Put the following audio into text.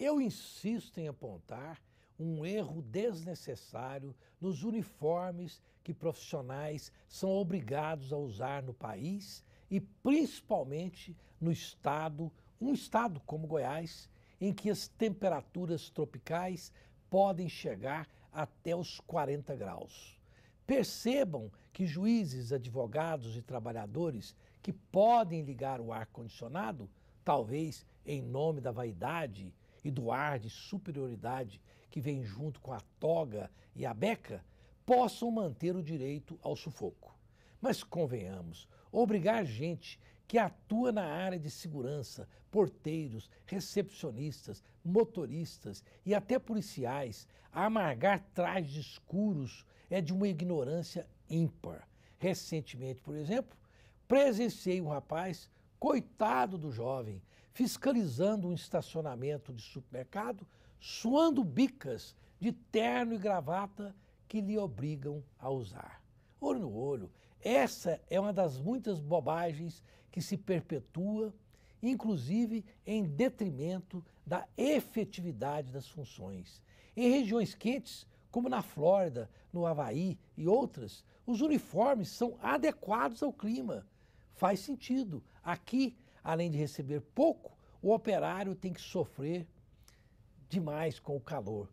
Eu insisto em apontar um erro desnecessário nos uniformes que profissionais são obrigados a usar no país e principalmente no estado, um estado como Goiás, em que as temperaturas tropicais podem chegar até os 40 graus. Percebam que juízes, advogados e trabalhadores que podem ligar o ar-condicionado, talvez em nome da vaidade e do ar de superioridade que vem junto com a toga e a beca, possam manter o direito ao sufoco. Mas convenhamos, obrigar gente que atua na área de segurança, porteiros, recepcionistas, motoristas e até policiais, a amargar trajes escuros é de uma ignorância ímpar. Recentemente, por exemplo, presenciei um rapaz Coitado do jovem, fiscalizando um estacionamento de supermercado, suando bicas de terno e gravata que lhe obrigam a usar. Olho no olho, essa é uma das muitas bobagens que se perpetua, inclusive em detrimento da efetividade das funções. Em regiões quentes, como na Flórida, no Havaí e outras, os uniformes são adequados ao clima faz sentido. Aqui, além de receber pouco, o operário tem que sofrer demais com o calor.